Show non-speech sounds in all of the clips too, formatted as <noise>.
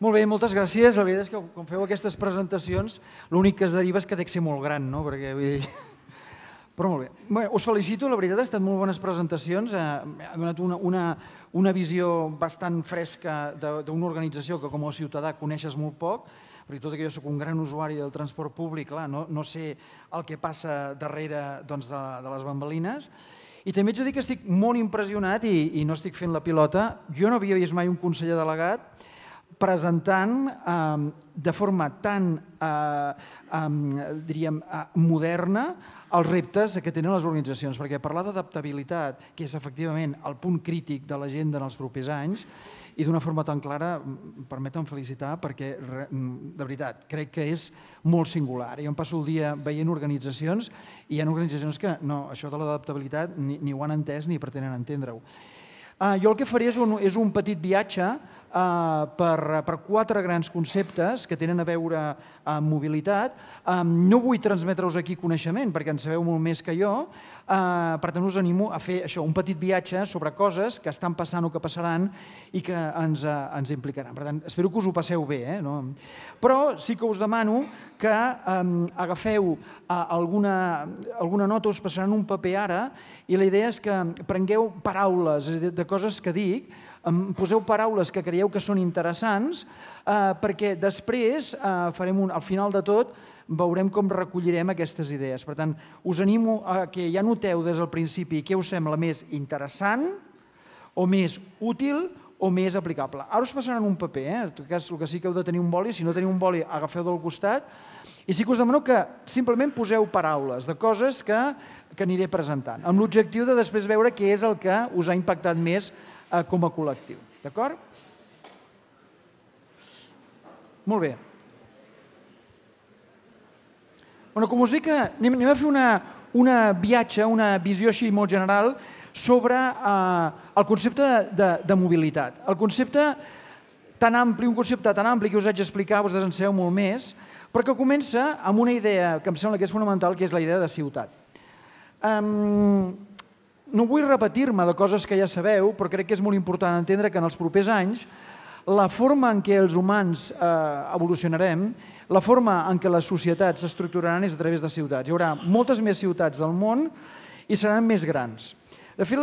Molt bé, moltes gràcies. La veritat és que quan feu aquestes presentacions l'únic que es deriva és que dec ser molt gran, no? Perquè, vull dir... <laughs> Però molt bé. bé. Us felicito, la veritat, han estat molt bones presentacions. Eh, ha donat una, una, una visió bastant fresca d'una organització que com a ciutadà coneixes molt poc, perquè tot i que jo sóc un gran usuari del transport públic, clar, no, no sé el que passa darrere doncs, de, de les bambalines, i també haig de dir que estic molt impressionat i, i no estic fent la pilota. Jo no havia vist mai un conseller delegat presentant eh, de forma tan eh, eh, diríem, eh, moderna els reptes que tenen les organitzacions, perquè parlar d'adaptabilitat, que és efectivament el punt crític de l'agenda en els propers anys, i d'una forma tan clara, permetem felicitar perquè, de veritat, crec que és molt singular. Jo em passo el dia veient organitzacions i hi ha organitzacions que no, això de l'adaptabilitat ni, ni ho han entès ni pretenen entendre-ho. Uh, jo el que faré és un, és un petit viatge uh, per, per quatre grans conceptes que tenen a veure amb mobilitat. No vull transmetre-us aquí coneixement perquè en sabeu molt més que jo, Uh, per tant, us animo a fer això, un petit viatge sobre coses que estan passant o que passaran i que ens, uh, ens implicaran. Per tant, espero que us ho passeu bé. Eh? No? Però sí que us demano que um, agafeu uh, alguna, alguna nota, us passaran un paper ara, i la idea és que prengueu paraules de, coses que dic, poseu paraules que creieu que són interessants, uh, perquè després uh, farem un, al final de tot veurem com recollirem aquestes idees. Per tant, us animo a que ja noteu des del principi què us sembla més interessant o més útil o més aplicable. Ara us passaran un paper, eh? en tot cas el que sí que heu de tenir un boli, si no teniu un boli agafeu del costat, i sí que us demano que simplement poseu paraules de coses que, que aniré presentant, amb l'objectiu de després veure què és el que us ha impactat més eh, com a col·lectiu. D'acord? Molt bé. Bueno, com us dic, anem, anem a fer una, una viatge, una visió així molt general sobre eh, el concepte de, de, de mobilitat. El concepte tan ampli, un concepte tan ampli que us haig d'explicar, vosaltres en sabeu molt més, però que comença amb una idea que em sembla que és fonamental, que és la idea de ciutat. Um, no vull repetir-me de coses que ja sabeu, però crec que és molt important entendre que en els propers anys la forma en què els humans eh, evolucionarem la forma en què les societats s'estructuraran és a través de ciutats. Hi haurà moltes més ciutats al món i seran més grans. De fet,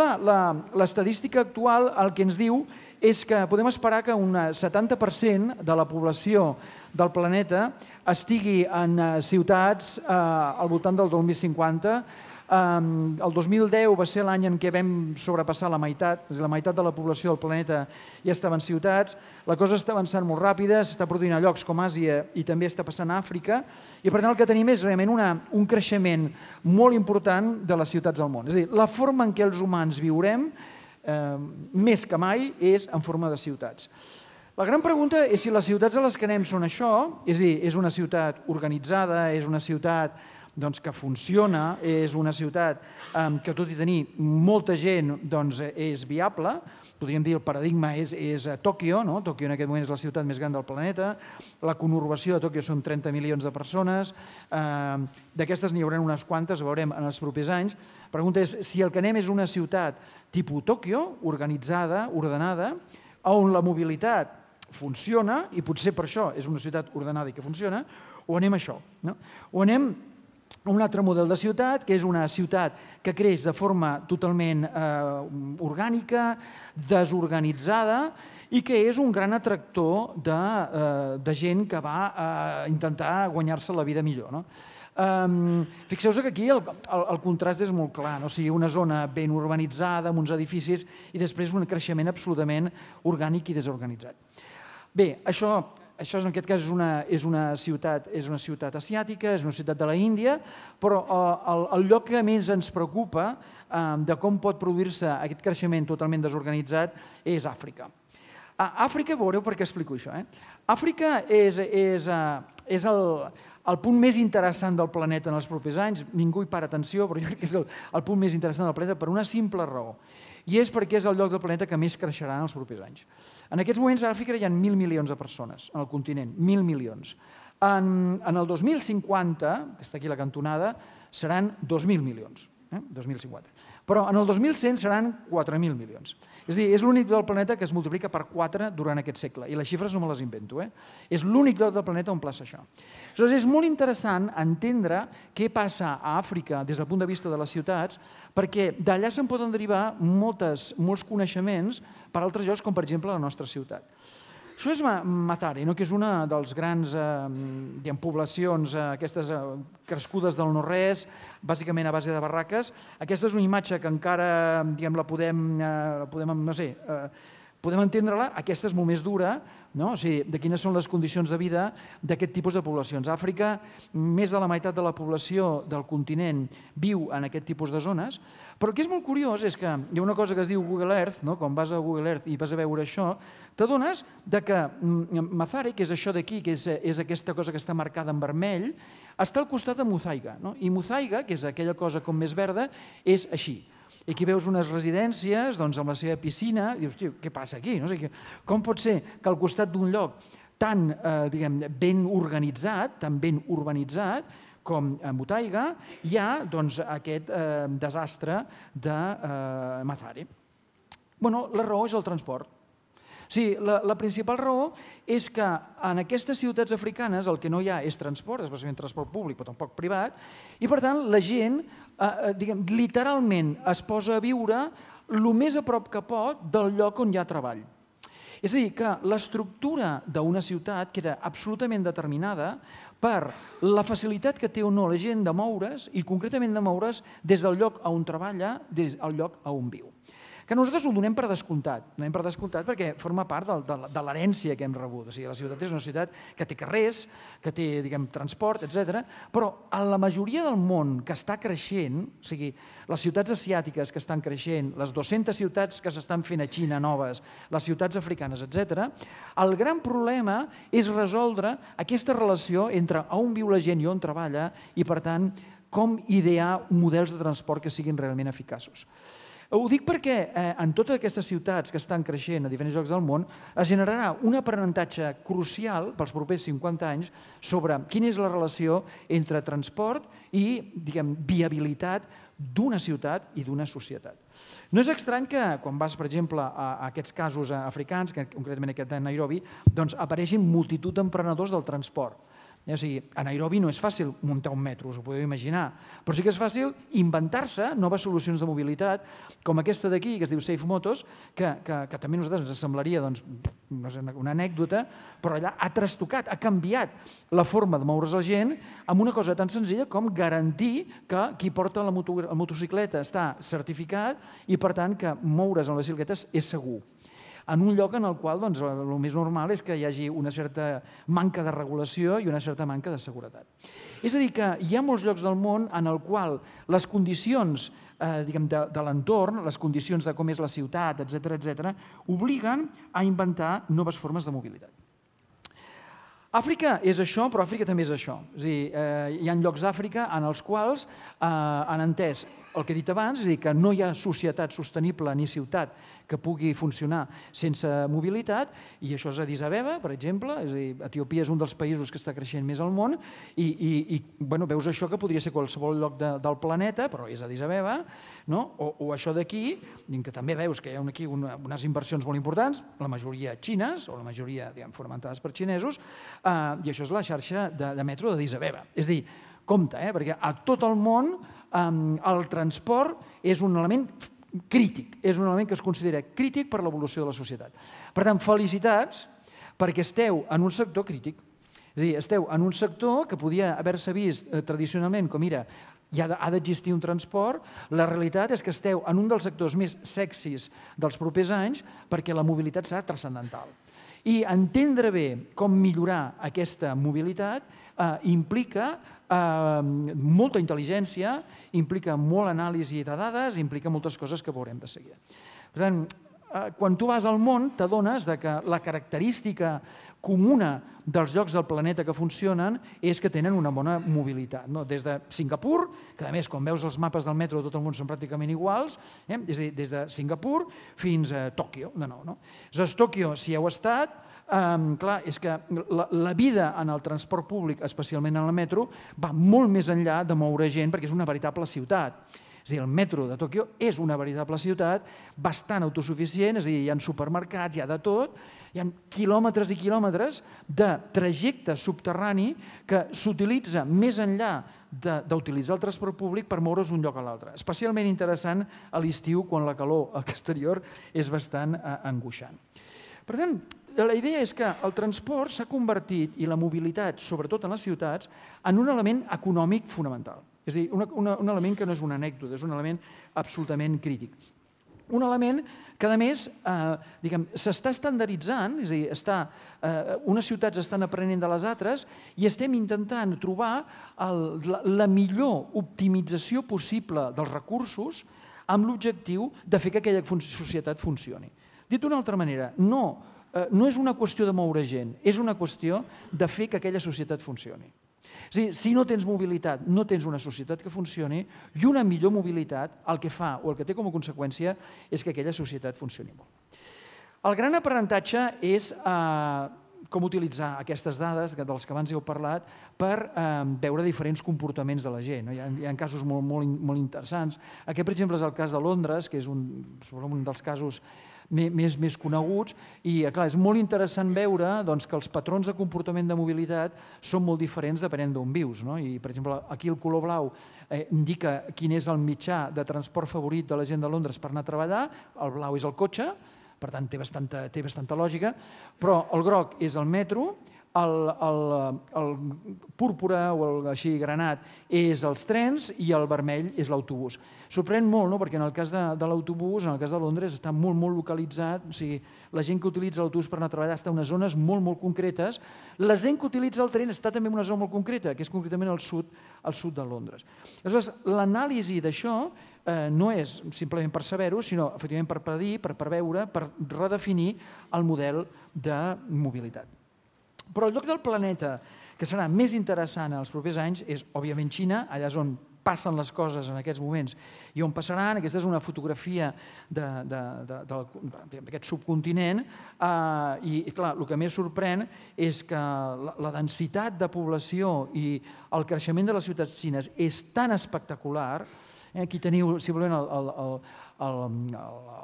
l'estadística actual el que ens diu és que podem esperar que un 70% de la població del planeta estigui en eh, ciutats eh, al voltant del 2050 el 2010 va ser l'any en què vam sobrepassar la meitat, és la meitat de la població del planeta ja estava en ciutats, la cosa està avançant molt ràpida, s'està produint a llocs com Àsia i també està passant a Àfrica, i per tant el que tenim és realment una, un creixement molt important de les ciutats del món. És a dir, la forma en què els humans viurem, eh, més que mai, és en forma de ciutats. La gran pregunta és si les ciutats a les que anem són això, és a dir, és una ciutat organitzada, és una ciutat doncs, que funciona, és una ciutat eh, que tot i tenir molta gent doncs, és viable, podríem dir el paradigma és, és Tòquio, no? Tòquio en aquest moment és la ciutat més gran del planeta, la conurbació de Tòquio són 30 milions de persones, eh, d'aquestes n'hi haurà unes quantes, veurem en els propers anys. La pregunta és si el que anem és una ciutat tipus Tòquio, organitzada, ordenada, on la mobilitat funciona, i potser per això és una ciutat ordenada i que funciona, o anem a això. No? O anem un altre model de ciutat, que és una ciutat que creix de forma totalment eh, orgànica, desorganitzada, i que és un gran atractor de, eh, de gent que va a intentar guanyar-se la vida millor. No? Um, Fixeu-vos que aquí el, el, el contrast és molt clar, no? o sigui, una zona ben urbanitzada, amb uns edificis, i després un creixement absolutament orgànic i desorganitzat. Bé, això això en aquest cas és una, és una, ciutat, és una ciutat asiàtica, és una ciutat de la Índia, però eh, el, el lloc que més ens preocupa eh, de com pot produir-se aquest creixement totalment desorganitzat és Àfrica. A Àfrica, veureu per què explico això. Eh? Àfrica és, és, eh, és el, el punt més interessant del planeta en els propers anys. Ningú hi para atenció, però jo crec que és el, el punt més interessant del planeta per una simple raó. I és perquè és el lloc del planeta que més creixerà en els propers anys. En aquests moments a Àfrica hi ha mil milions de persones en el continent, mil milions. En, en el 2050, que està aquí la cantonada, seran 2.000 milions. eh? 2050. Però en el 2100 seran 4.000 milions. És dir, és l'únic del planeta que es multiplica per 4 durant aquest segle. I les xifres no me les invento. Eh? És l'únic del planeta on plaça això. Aleshores, és molt interessant entendre què passa a Àfrica des del punt de vista de les ciutats, perquè d'allà se'n poden derivar moltes, molts coneixements per altres llocs, com per exemple la nostra ciutat. Això és Matare, no? que és una dels grans eh, poblacions, eh, aquestes eh, crescudes del no-res, bàsicament a base de barraques. Aquesta és una imatge que encara diguem, la podem, eh, podem no sé, eh, podem entendre-la, aquesta és molt més dura, no? o sigui, de quines són les condicions de vida d'aquest tipus de poblacions. Àfrica, més de la meitat de la població del continent viu en aquest tipus de zones, però el que és molt curiós és que hi ha una cosa que es diu Google Earth, no? quan vas a Google Earth i vas a veure això, t'adones que mm, Mazare, que és això d'aquí, que és, és aquesta cosa que està marcada en vermell, està al costat de Muzaiga. No? I Muzaiga, que és aquella cosa com més verda, és així. I aquí veus unes residències doncs, amb la seva piscina, i dius, tio, què passa aquí? No sé, com pot ser que al costat d'un lloc tan eh, diguem, ben organitzat, tan ben urbanitzat, com a Mutaiga, hi ha doncs, aquest eh, desastre de eh, Mazare. Bueno, la raó és el transport. Sí, la, la principal raó és que en aquestes ciutats africanes el que no hi ha és transport, especialment transport públic, però tampoc privat, i per tant la gent eh, eh diguem, literalment es posa a viure el més a prop que pot del lloc on hi ha treball. És a dir, que l'estructura d'una ciutat queda absolutament determinada per la facilitat que té o no la gent de moure's i concretament de moure's des del lloc on treballa, des del lloc on viu que nosaltres ho donem per descomptat. Donem per descomptat perquè forma part de, de, de l'herència que hem rebut. O sigui, la ciutat és una ciutat que té carrers, que té diguem, transport, etc. però a la majoria del món que està creixent, o sigui, les ciutats asiàtiques que estan creixent, les 200 ciutats que s'estan fent a Xina noves, les ciutats africanes, etc., el gran problema és resoldre aquesta relació entre on viu la gent i on treballa i, per tant, com idear models de transport que siguin realment eficaços. Ho dic perquè eh, en totes aquestes ciutats que estan creixent a diferents llocs del món es generarà un aprenentatge crucial pels propers 50 anys sobre quina és la relació entre transport i diguem, viabilitat d'una ciutat i d'una societat. No és estrany que quan vas, per exemple, a, aquests casos africans, que concretament aquest de Nairobi, doncs apareixin multitud d'emprenedors del transport o sigui, a Nairobi no és fàcil muntar un metro, us ho podeu imaginar, però sí que és fàcil inventar-se noves solucions de mobilitat, com aquesta d'aquí, que es diu Safe Motos, que, que, que també a nosaltres ens semblaria doncs, no sé, una anècdota, però allà ha trastocat, ha canviat la forma de moure's la gent amb una cosa tan senzilla com garantir que qui porta la, moto, la motocicleta està certificat i, per tant, que moure's amb les bicicletes és segur en un lloc en el qual doncs, el més normal és que hi hagi una certa manca de regulació i una certa manca de seguretat. És a dir, que hi ha molts llocs del món en el qual les condicions eh, diguem, de, de l'entorn, les condicions de com és la ciutat, etc etc, obliguen a inventar noves formes de mobilitat. Àfrica és això, però Àfrica també és això. És dir, eh, hi ha llocs d'Àfrica en els quals eh, han entès el que he dit abans, és a dir, que no hi ha societat sostenible ni ciutat que pugui funcionar sense mobilitat, i això és a Addis Abeba, per exemple, és a dir, Etiòpia és un dels països que està creixent més al món, i, i, i bueno, veus això que podria ser qualsevol lloc de, del planeta, però és Addis Abeba, no? o, o això d'aquí, que també veus que hi ha aquí una, unes inversions molt importants, la majoria xines, o la majoria diguem, fonamentades per xinesos, eh, i això és la xarxa de, de metro d'Addis Abeba. És a dir, compte, eh? perquè a tot el món eh, el transport és un element crític, és un element que es considera crític per l'evolució de la societat. Per tant, felicitats perquè esteu en un sector crític. És a dir, esteu en un sector que podia haver-se vist eh, tradicionalment com, mira, hi ha d'existir un transport, la realitat és que esteu en un dels sectors més sexis dels propers anys perquè la mobilitat serà transcendental. I entendre bé com millorar aquesta mobilitat eh, implica eh, molta intel·ligència, implica molt anàlisi de dades, implica moltes coses que veurem de seguida. Per tant, eh, quan tu vas al món, t'adones que la característica comuna dels llocs del planeta que funcionen és que tenen una bona mobilitat. No? Des de Singapur, que a més, quan veus els mapes del metro tot el món són pràcticament iguals, eh? des, de, des de Singapur fins a Tòquio. De nou, no? Aleshores, Tòquio, si heu estat, Um, clar, és que la, la vida en el transport públic, especialment en el metro, va molt més enllà de moure gent perquè és una veritable ciutat. És dir, el metro de Tòquio és una veritable ciutat bastant autosuficient, és a dir, hi ha supermercats, hi ha de tot, hi ha quilòmetres i quilòmetres de trajecte subterrani que s'utilitza més enllà d'utilitzar el transport públic per moure's d'un lloc a l'altre. Especialment interessant a l'estiu, quan la calor al exterior és bastant eh, angoixant. Per tant, la idea és que el transport s'ha convertit, i la mobilitat, sobretot en les ciutats, en un element econòmic fonamental. És a dir, una, una, un element que no és una anècdota, és un element absolutament crític. Un element que, a més, eh, s'està estandarditzant, és a dir, està, eh, unes ciutats estan aprenent de les altres i estem intentant trobar el, la, la millor optimització possible dels recursos amb l'objectiu de fer que aquella societat funcioni. Dit d'una altra manera, no, eh, no és una qüestió de moure gent, és una qüestió de fer que aquella societat funcioni. És dir, si no tens mobilitat, no tens una societat que funcioni i una millor mobilitat el que fa o el que té com a conseqüència és que aquella societat funcioni molt. El gran aprenentatge és eh, com utilitzar aquestes dades dels que abans heu parlat per eh, veure diferents comportaments de la gent. No? Hi, ha, hi ha casos molt, molt, molt interessants. Aquest, per exemple, és el cas de Londres, que és un, un dels casos més, més coneguts i clar, és molt interessant veure doncs, que els patrons de comportament de mobilitat són molt diferents depenent d'on vius. No? I, per exemple, aquí el color blau eh, indica quin és el mitjà de transport favorit de la gent de Londres per anar a treballar, el blau és el cotxe, per tant té bastanta, té bastanta lògica, però el groc és el metro, el, el, el púrpura o el així granat és els trens i el vermell és l'autobús. Sorprèn molt, no? perquè en el cas de, de l'autobús, en el cas de Londres, està molt, molt localitzat, o sigui, la gent que utilitza l'autobús per anar a treballar està en unes zones molt, molt concretes, la gent que utilitza el tren està també en una zona molt concreta, que és concretament al sud, al sud de Londres. Aleshores, l'anàlisi d'això eh, no és simplement per saber-ho, sinó efectivament per predir, per preveure, per redefinir el model de mobilitat. Però el lloc del planeta que serà més interessant els propers anys és, òbviament, Xina, allà és on passen les coses en aquests moments i on passaran. Aquesta és una fotografia d'aquest subcontinent eh, i, clar, el que més sorprèn és que la, la densitat de població i el creixement de les ciutats xines és tan espectacular Eh, aquí teniu, si volen, el, el, el, el,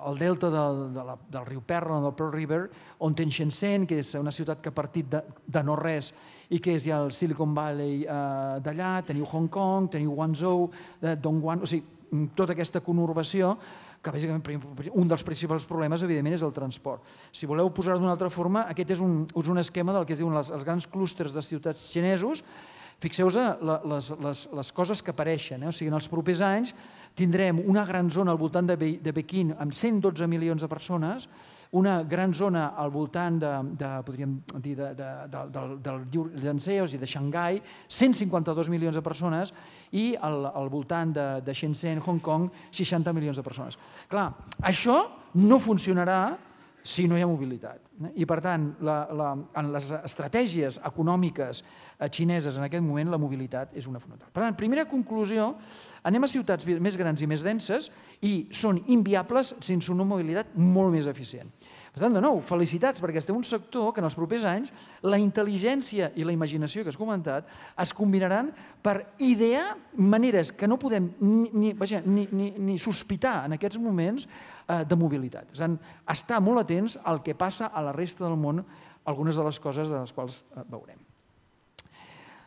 el delta del, de la, del riu Perla, del Pearl River, on ten Shenzhen, que és una ciutat que ha partit de, de no res i que és ja el Silicon Valley eh, d'allà, teniu Hong Kong, teniu Guangzhou, eh, Dongguan, o sigui, tota aquesta conurbació que bàsicament un dels principals problemes, evidentment, és el transport. Si voleu posar-ho d'una altra forma, aquest és un, és un esquema del que es diuen els, els grans clústers de ciutats xinesos, Fixeu-vos les, les, les coses que apareixen. Eh? O sigui, en els propers anys tindrem una gran zona al voltant de, Be de Pequín amb 112 milions de persones, una gran zona al voltant de, de podríem dir, de, de, de, del, del Llancé, o sigui, de Xangai, 152 milions de persones, i al, al voltant de, de Shenzhen, Hong Kong, 60 milions de persones. Clar, això no funcionarà si no hi ha mobilitat. Eh? I, per tant, la, la, en les estratègies econòmiques eh, xineses en aquest moment la mobilitat és una fonamental. Per tant, primera conclusió, anem a ciutats més grans i més denses i són inviables sense una mobilitat molt més eficient. Per tant, de nou, felicitats, perquè estem un sector que en els propers anys la intel·ligència i la imaginació que has comentat es combinaran per idear maneres que no podem ni, ni, vaja, ni, ni, ni sospitar en aquests moments de mobilitat. És a dir, estar molt atents al que passa a la resta del món, algunes de les coses de les quals eh, veurem.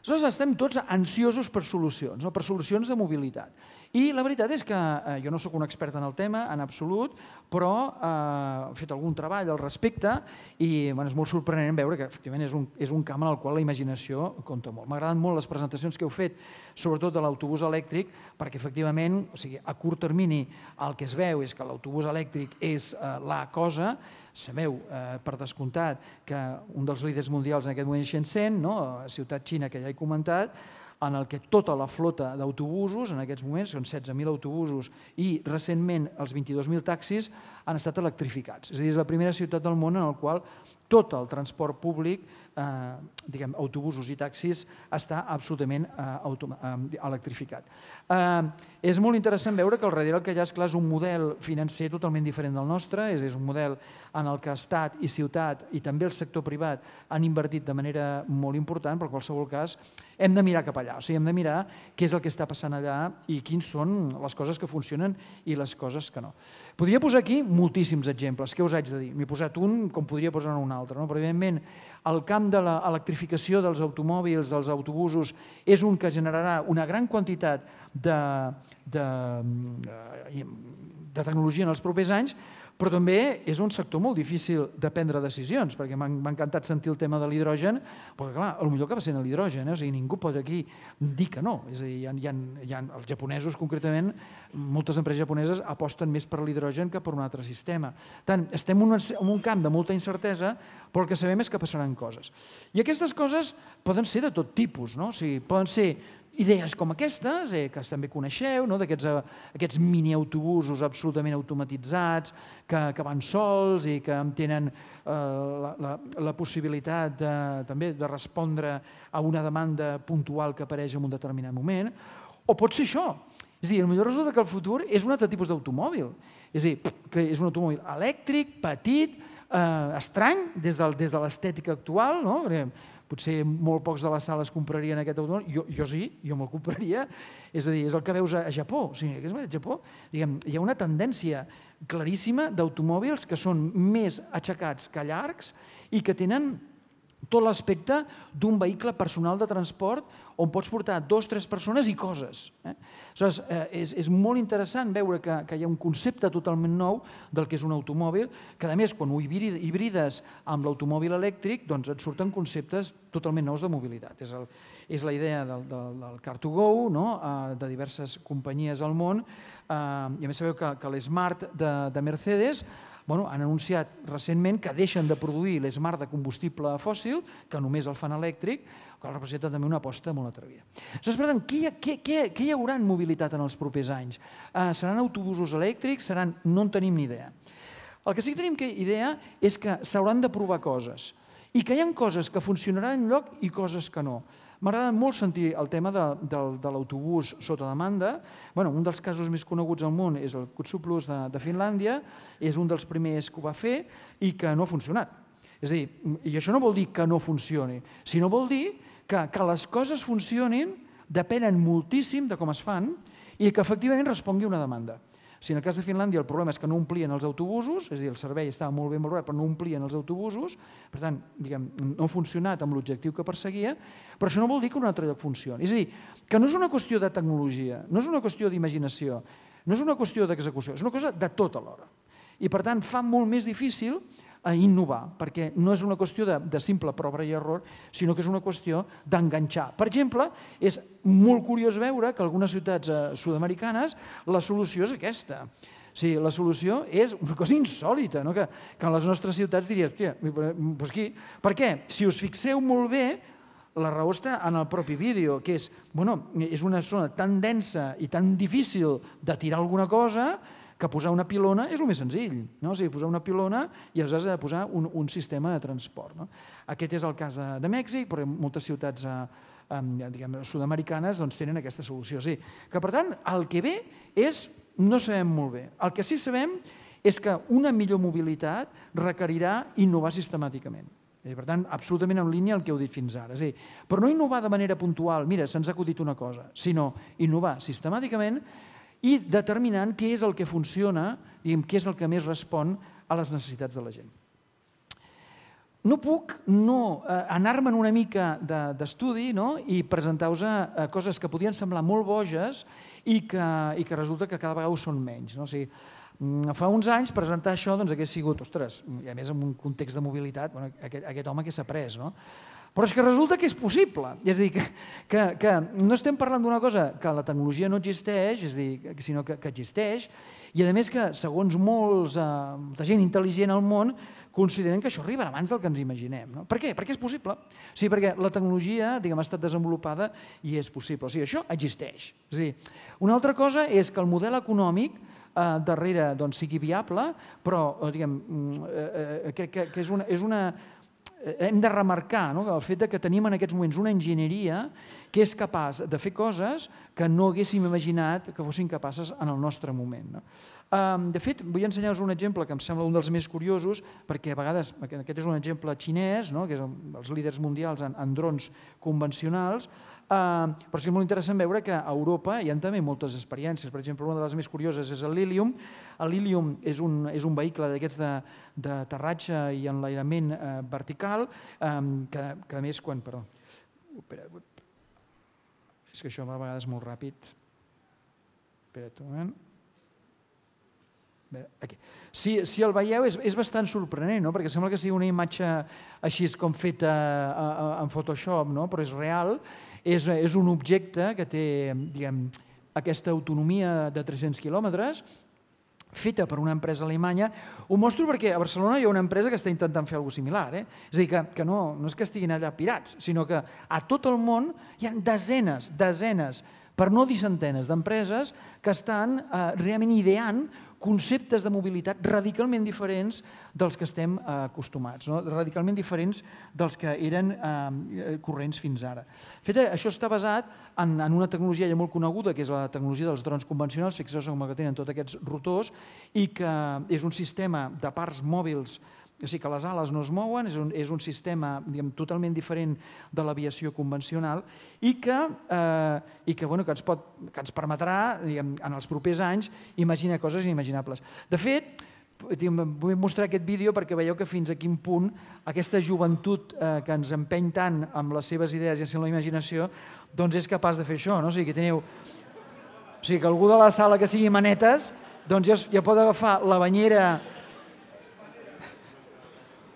Aleshores, estem tots ansiosos per solucions, no? per solucions de mobilitat. I la veritat és que eh, jo no sóc un expert en el tema, en absolut, però eh, he fet algun treball al respecte i bueno, és molt sorprenent veure que efectivament és un, és un camp en el qual la imaginació compta molt. M'agraden molt les presentacions que heu fet, sobretot de l'autobús elèctric, perquè efectivament, o sigui, a curt termini el que es veu és que l'autobús elèctric és eh, la cosa, sabeu eh, per descomptat que un dels líders mundials en aquest moment és Shenzhen, no? a ciutat xina que ja he comentat, en el que tota la flota d'autobusos, en aquests moments són 16.000 autobusos i recentment els 22.000 taxis han estat electrificats. És a dir, és la primera ciutat del món en el qual tot el transport públic, diguem, autobusos i taxis, està absolutament eh, eh, electrificat. Eh, és molt interessant veure que al darrere el que hi ha és, clar, és un model financer totalment diferent del nostre, és, és un model en el que estat i ciutat i també el sector privat han invertit de manera molt important, però en qualsevol cas hem de mirar cap allà, o sigui, hem de mirar què és el que està passant allà i quins són les coses que funcionen i les coses que no. Podria posar aquí moltíssims exemples, què us haig de dir? M'he posat un com podria posar un altre, no? però evidentment el camp de l'electrificació dels automòbils, dels autobusos, és un que generarà una gran quantitat de, de, de, de tecnologia en els propers anys, però també és un sector molt difícil de prendre decisions, perquè m'ha encantat sentir el tema de l'hidrogen, perquè clar, potser acaba sent l'hidrogen, eh? o sigui, ningú pot aquí dir que no. És a dir, hi ha, hi ha, hi ha, els japonesos concretament, moltes empreses japoneses aposten més per l'hidrogen que per un altre sistema. Tant, estem en un, en un camp de molta incertesa, però el que sabem és que passaran coses. I aquestes coses poden ser de tot tipus, no? o sigui, poden ser idees com aquestes, eh, que també coneixeu, no? d'aquests eh, aquests mini-autobusos absolutament automatitzats, que, que van sols i que tenen eh, la, la, la possibilitat de, també de respondre a una demanda puntual que apareix en un determinat moment, o pot ser això. És a dir, potser resulta que el futur és un altre tipus d'automòbil. És a dir, que és un automòbil elèctric, petit, eh, estrany des de, des de l'estètica actual, no? Perquè potser molt pocs de les sales comprarien aquest automòbil, jo, jo sí, jo me'l compraria, és a dir, és el que veus a, a Japó, o sigui, a Japó. Diguem, hi ha una tendència claríssima d'automòbils que són més aixecats que llargs i que tenen tot l'aspecte d'un vehicle personal de transport on pots portar dos, tres persones i coses. Eh? Eh, és, és molt interessant veure que, que hi ha un concepte totalment nou del que és un automòbil, que a més, quan ho hibrides amb l'automòbil elèctric, doncs et surten conceptes totalment nous de mobilitat. És, el, és la idea del, del, del Car2Go, no? eh, de diverses companyies al món, eh, i a més sabeu que, que l'Smart de, de Mercedes bueno, han anunciat recentment que deixen de produir l'Smart de combustible fòssil, que només el fan elèctric, que representa també una aposta molt atrevida. Aleshores, per tant, què, què, què, què hi haurà en mobilitat en els propers anys? Uh, seran autobusos elèctrics? Seran... No en tenim ni idea. El que sí que tenim que idea és que s'hauran de provar coses i que hi ha coses que funcionaran en lloc i coses que no. M'agrada molt sentir el tema de, de, de l'autobús sota demanda. Bueno, un dels casos més coneguts al món és el Kutsuplus de, de Finlàndia, és un dels primers que ho va fer i que no ha funcionat. És a dir, i això no vol dir que no funcioni, sinó vol dir que, que les coses funcionin depenen moltíssim de com es fan i que efectivament respongui una demanda. Si en el cas de Finlàndia el problema és que no omplien els autobusos, és a dir, el servei estava molt ben valorat però no omplien els autobusos, per tant, diguem, no ha funcionat amb l'objectiu que perseguia, però això no vol dir que un altre lloc funcioni. És a dir, que no és una qüestió de tecnologia, no és una qüestió d'imaginació, no és una qüestió d'execució, és una cosa de tot alhora. I per tant fa molt més difícil a innovar, perquè no és una qüestió de, de simple prova i error, sinó que és una qüestió d'enganxar. Per exemple, és molt curiós veure que algunes ciutats eh, sud-americanes la solució és aquesta. Sigui, la solució és una cosa insòlita, no? que, que en les nostres ciutats diries, hòstia, doncs aquí... Per què? Si us fixeu molt bé, la raó està en el propi vídeo, que és, bueno, és una zona tan densa i tan difícil de tirar alguna cosa que posar una pilona és el més senzill. No? O sigui, posar una pilona i aleshores ha de posar un, un sistema de transport. No? Aquest és el cas de, de Mèxic, però moltes ciutats eh, diguem, sud-americanes doncs, tenen aquesta solució. O sigui, que, per tant, el que ve és, no sabem molt bé. El que sí sabem és que una millor mobilitat requerirà innovar sistemàticament. I, per tant, absolutament en línia el que heu dit fins ara. És dir, però no innovar de manera puntual, mira, se'ns ha acudit una cosa, sinó innovar sistemàticament i determinant què és el que funciona i què és el que més respon a les necessitats de la gent. No puc no eh, anar-me'n una mica d'estudi de, no? i presentar-vos eh, coses que podien semblar molt boges i que, i que resulta que cada vegada ho són menys. No? O sigui, mm, fa uns anys presentar això doncs, hagués sigut, ostres, i a més en un context de mobilitat, bueno, aquest, aquest home que s'ha pres, no? Però és que resulta que és possible. És a dir, que, que, que no estem parlant d'una cosa que la tecnologia no existeix, és a dir, sinó que, que existeix, i a més que, segons molts, eh, molta gent intel·ligent al món, consideren que això arribarà abans del que ens imaginem. No? Per què? Perquè és possible. O sigui, perquè la tecnologia diguem, ha estat desenvolupada i és possible. O sigui, això existeix. És a dir, una altra cosa és que el model econòmic eh, darrere doncs, sigui viable, però eh, diguem, mm, eh, eh, crec que, que és, una, és una, hem de remarcar no? el fet de que tenim en aquests moments una enginyeria que és capaç de fer coses que no haguéssim imaginat que fossin capaces en el nostre moment. No? De fet, vull ensenyar-vos un exemple que em sembla un dels més curiosos, perquè a vegades, aquest és un exemple xinès, no? que és els líders mundials en, en drons convencionals, Uh, però sí molt interessant veure que a Europa hi ha també moltes experiències. Per exemple, una de les més curioses és el Lilium. El Lilium és un, és un vehicle d'aquests de, de terratge i enlairament uh, vertical, um, que, que a més quan... Perdó, és que això va a vegades molt ràpid. Espera't un moment. Aquí. Si, si el veieu és, és bastant sorprenent, no? perquè sembla que sigui una imatge així com feta a, a, en Photoshop, no? però és real és, és un objecte que té diguem, aquesta autonomia de 300 quilòmetres, feta per una empresa alemanya. Ho mostro perquè a Barcelona hi ha una empresa que està intentant fer alguna similar. Eh? És a dir, que, que no, no és que estiguin allà pirats, sinó que a tot el món hi ha desenes, desenes, per no dir centenes d'empreses que estan eh, realment ideant conceptes de mobilitat radicalment diferents dels que estem eh, acostumats, no? radicalment diferents dels que eren eh, corrents fins ara. Fet, això està basat en, en una tecnologia ja molt coneguda, que és la tecnologia dels drons convencionals, fixeu-vos com que tenen tots aquests rotors, i que és un sistema de parts mòbils o sigui que les ales no es mouen, és un, és un sistema diguem, totalment diferent de l'aviació convencional i que, eh, i que, bueno, que, ens, pot, que ens permetrà diguem, en els propers anys imaginar coses inimaginables. De fet, vull mostrar aquest vídeo perquè veieu que fins a quin punt aquesta joventut eh, que ens empeny tant amb les seves idees i amb la imaginació doncs és capaç de fer això. No? O sigui, que teniu... O sigui, que algú de la sala que sigui manetes doncs ja, ja pot agafar la banyera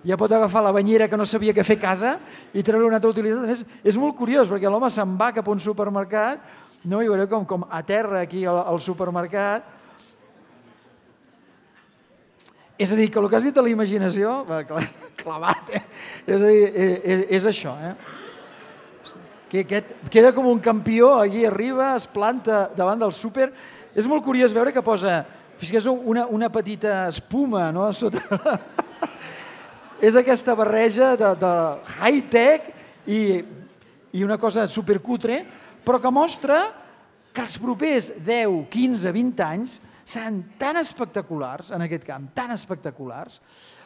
ja pot agafar la banyera que no sabia què fer a casa i treure una altra utilitat. És, és molt curiós, perquè l'home se'n va cap a un supermercat no? i veureu com, com a terra aquí al, al supermercat. És a dir, que el que has dit a la imaginació, clavat, eh? és a dir, eh, és, és això. Eh? Que aquest queda com un campió, aquí arriba, es planta davant del súper. És molt curiós veure que posa, és una, una petita espuma no? sota és aquesta barreja de, de high-tech i, i una cosa supercutre, però que mostra que els propers 10, 15, 20 anys seran tan espectaculars en aquest camp, tan espectaculars,